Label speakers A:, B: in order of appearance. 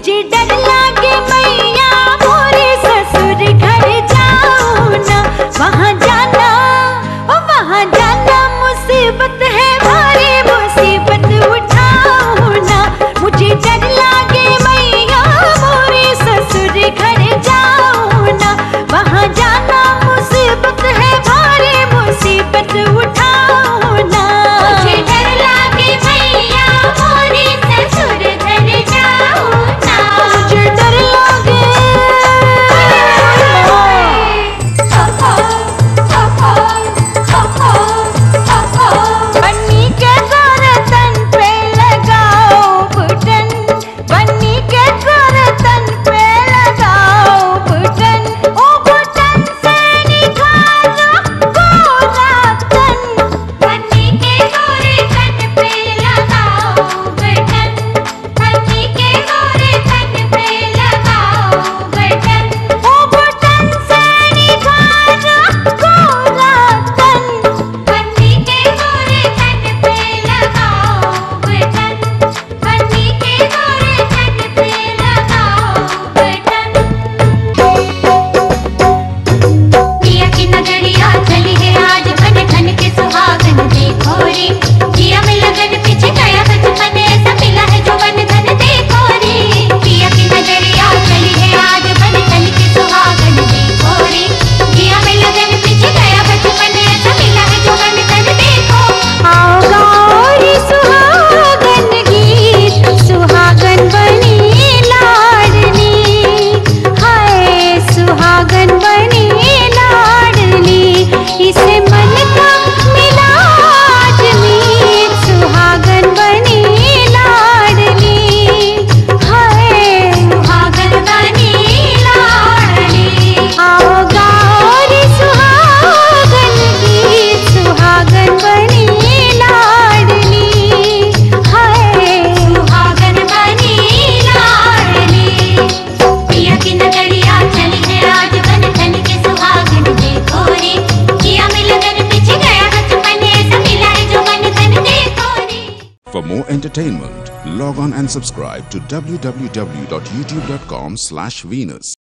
A: मुझे डर लागे
B: मैं
C: entertainment. Log on and subscribe to www.youtube.com slash Venus.